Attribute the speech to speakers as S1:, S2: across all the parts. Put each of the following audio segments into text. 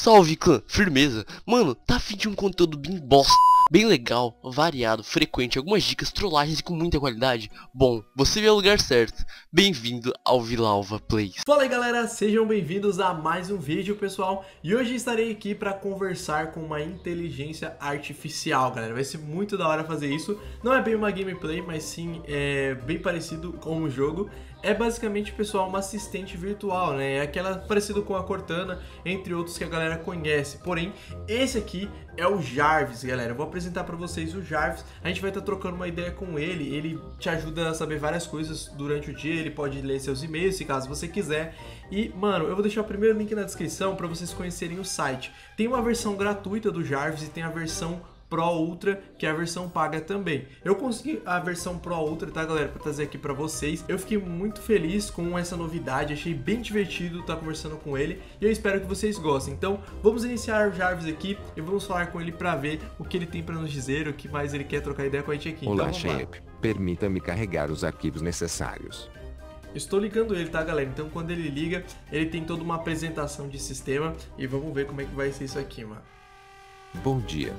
S1: Salve clã, firmeza. Mano, tá afim de um conteúdo bem bosta, bem legal, variado, frequente, algumas dicas, trollagens e com muita qualidade? Bom, você veio ao lugar certo. Bem-vindo ao Vilalva Plays.
S2: Fala aí galera, sejam bem-vindos a mais um vídeo pessoal E hoje estarei aqui para conversar com uma inteligência artificial galera Vai ser muito da hora fazer isso Não é bem uma gameplay, mas sim é bem parecido com o jogo é basicamente, pessoal, uma assistente virtual, né? É aquela parecido com a Cortana, entre outros que a galera conhece. Porém, esse aqui é o Jarvis, galera. Eu vou apresentar para vocês o Jarvis. A gente vai estar tá trocando uma ideia com ele. Ele te ajuda a saber várias coisas durante o dia. Ele pode ler seus e-mails, se caso você quiser. E, mano, eu vou deixar o primeiro link na descrição para vocês conhecerem o site. Tem uma versão gratuita do Jarvis e tem a versão Pro Ultra, que é a versão paga também. Eu consegui a versão Pro Ultra, tá, galera, para trazer aqui para vocês. Eu fiquei muito feliz com essa novidade, achei bem divertido estar tá conversando com ele e eu espero que vocês gostem. Então, vamos iniciar o Jarvis aqui e vamos falar com ele para ver o que ele tem para nos dizer, o que mais ele quer trocar ideia com a gente aqui.
S3: Olá, então, Permita-me carregar os arquivos necessários.
S2: Estou ligando ele, tá, galera? Então, quando ele liga, ele tem toda uma apresentação de sistema e vamos ver como é que vai ser isso aqui, mano.
S3: Bom dia.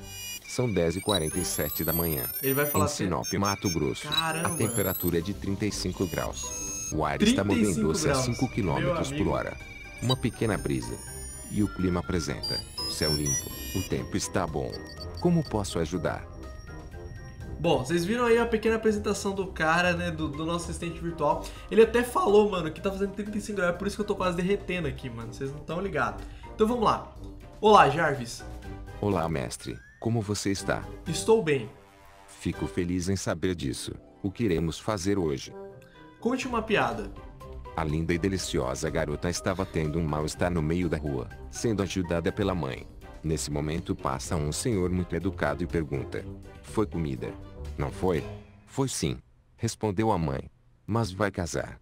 S3: São 10h47 da manhã.
S2: Ele vai falar
S3: em Sinop, assim, Mato Grosso.
S2: Caramba.
S3: A temperatura é de 35 graus. O ar está movendo-se a 5 km por hora. Uma pequena brisa. E o clima apresenta céu limpo. O tempo está bom. Como posso ajudar?
S2: Bom, vocês viram aí a pequena apresentação do cara, né, do, do, nosso assistente virtual. Ele até falou, mano, que tá fazendo 35 graus, é por isso que eu tô quase derretendo aqui, mano, vocês não estão ligados. Então vamos lá. Olá, Jarvis.
S3: Olá, mestre. Como você está?
S2: Estou bem.
S3: Fico feliz em saber disso. O que iremos fazer hoje?
S2: Conte uma piada.
S3: A linda e deliciosa garota estava tendo um mal-estar no meio da rua, sendo ajudada pela mãe. Nesse momento passa um senhor muito educado e pergunta: Foi comida? Não foi? Foi sim. Respondeu a mãe. Mas vai casar.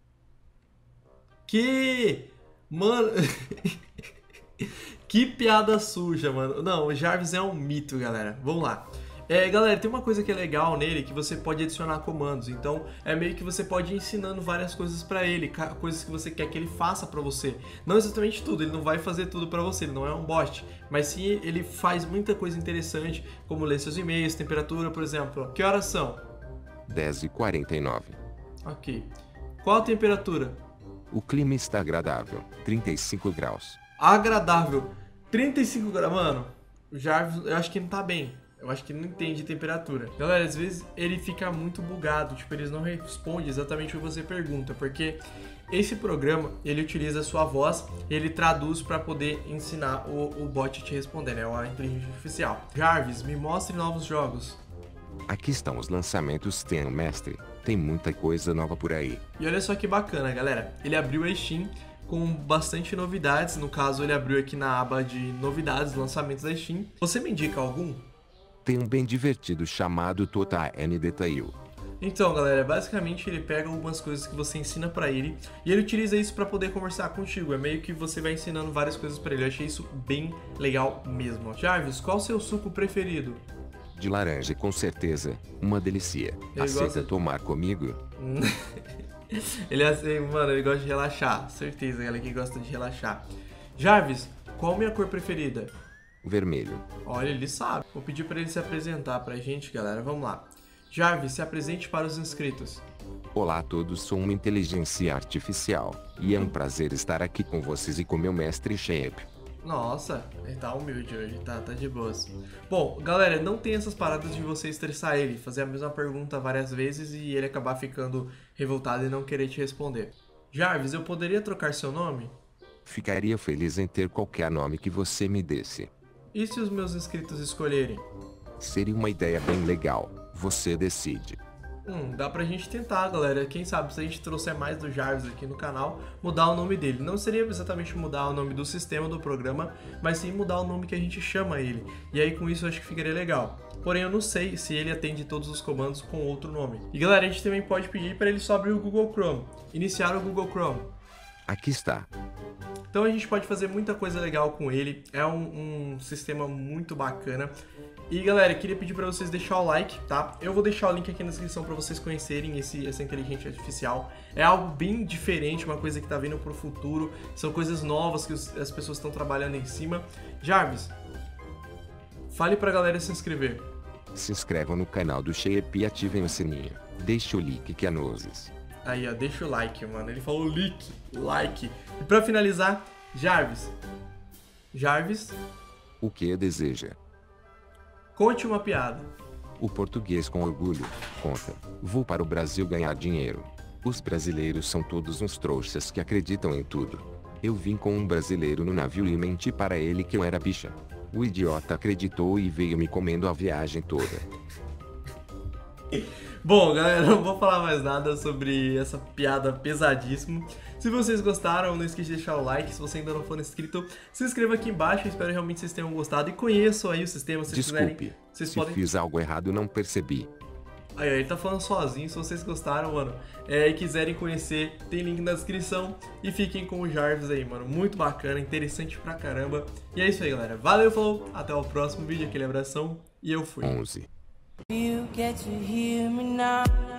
S2: Que? Mano. Que piada suja, mano. Não, o Jarvis é um mito, galera. Vamos lá. É, galera, tem uma coisa que é legal nele que você pode adicionar comandos. Então, é meio que você pode ir ensinando várias coisas para ele, coisas que você quer que ele faça para você. Não exatamente tudo, ele não vai fazer tudo para você, ele não é um bot, mas sim ele faz muita coisa interessante, como ler seus e-mails, temperatura, por exemplo. Que horas são?
S3: 10h49.
S2: Ok. Qual a temperatura?
S3: O clima está agradável, 35 graus
S2: agradável. 35 graus, mano, o Jarvis, eu acho que não tá bem. Eu acho que ele não entende temperatura. Galera, às vezes ele fica muito bugado, tipo, eles não respondem exatamente o que você pergunta, porque esse programa, ele utiliza a sua voz, ele traduz para poder ensinar o, o bot a te responder, né? A inteligência artificial. Jarvis, me mostre novos jogos.
S3: Aqui estão os lançamentos Tem Mestre. Tem muita coisa nova por aí.
S2: E olha só que bacana, galera. Ele abriu a Steam com bastante novidades. No caso, ele abriu aqui na aba de novidades, lançamentos da Steam. Você me indica algum?
S3: Tem um bem divertido chamado Total N Detail.
S2: Então, galera, basicamente ele pega algumas coisas que você ensina para ele e ele utiliza isso para poder conversar contigo. É meio que você vai ensinando várias coisas para ele. Eu achei isso bem legal mesmo. Jarvis, qual o seu suco preferido?
S3: De laranja, com certeza. Uma delícia. Ele Aceita gosta... tomar comigo?
S2: ele é assim, mano, ele gosta de relaxar. Certeza, galera que gosta de relaxar. Jarvis, qual a minha cor preferida?
S3: Vermelho.
S2: Olha, ele sabe. Vou pedir para ele se apresentar pra gente, galera. Vamos lá. Jarvis, se apresente para os inscritos.
S3: Olá a todos, sou uma inteligência artificial. E é um prazer estar aqui com vocês e com meu mestre Shape.
S2: Nossa, ele tá humilde hoje, tá, tá de boas. Bom, galera, não tem essas paradas de você estressar ele, fazer a mesma pergunta várias vezes e ele acabar ficando revoltado e não querer te responder. Jarvis, eu poderia trocar seu nome?
S3: Ficaria feliz em ter qualquer nome que você me desse.
S2: E se os meus inscritos escolherem?
S3: Seria uma ideia bem legal. Você decide.
S2: Hum, dá pra gente tentar, galera. Quem sabe se a gente trouxer mais do Jarvis aqui no canal, mudar o nome dele. Não seria exatamente mudar o nome do sistema do programa, mas sim mudar o nome que a gente chama ele. E aí com isso eu acho que ficaria legal. Porém, eu não sei se ele atende todos os comandos com outro nome. E galera, a gente também pode pedir para ele só abrir o Google Chrome. Iniciar o Google Chrome.
S3: Aqui está.
S2: Então a gente pode fazer muita coisa legal com ele, é um, um sistema muito bacana. E galera, queria pedir para vocês deixar o like, tá? Eu vou deixar o link aqui na descrição para vocês conhecerem esse, essa inteligência artificial. É algo bem diferente, uma coisa que tá vindo pro futuro, são coisas novas que os, as pessoas estão trabalhando em cima. Jarvis, fale pra galera se inscrever.
S3: Se inscrevam no canal do Shape e ativem o sininho. Deixe o like que é nozes.
S2: Aí, ó, deixa o like, mano. Ele falou like, like. E pra finalizar, Jarvis. Jarvis,
S3: O que deseja?
S2: conte uma piada.
S3: O português com orgulho conta: Vou para o Brasil ganhar dinheiro. Os brasileiros são todos uns trouxas que acreditam em tudo. Eu vim com um brasileiro no navio e menti para ele que eu era bicha. O idiota acreditou e veio me comendo a viagem toda.
S2: Bom, galera, não vou falar mais nada sobre essa piada pesadíssima. Se vocês gostaram, não esqueça de deixar o like. Se você ainda não for inscrito, se inscreva aqui embaixo. Eu espero realmente que vocês tenham gostado e conheçam aí o sistema. Se
S3: Desculpe.
S2: quiserem, vocês
S3: Se
S2: podem.
S3: fiz algo errado não percebi.
S2: Aí, ele tá falando sozinho. Se vocês gostaram, mano, é, e quiserem conhecer, tem link na descrição. E fiquem com o Jarvis aí, mano. Muito bacana, interessante pra caramba. E é isso aí, galera. Valeu, falou. Até o próximo vídeo. Aquele abração. E eu fui.
S3: 11.
S4: You get to hear me now.